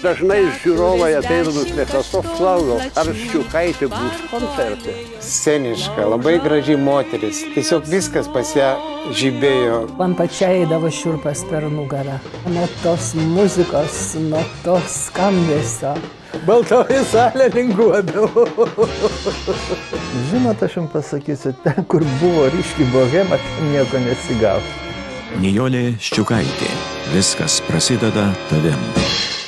Dažnai žiūrovai ateidami prie kasos klauso, ar ščiukaitė bus koncerte. Sceniška, labai graži moteris. Tiesiog viskas pas ją žibėjo. Man pačiai eidavo šiurpas per nugarą. Nuo tos muzikos, nuo tos skambesio. Baltoji salė linguodavo. Žinot, aš jums pasakysiu, ten, kur buvo ryški bohema, ten nieko nesigavo. Nijolė Ščiukaitė. Viskas prasideda tavim.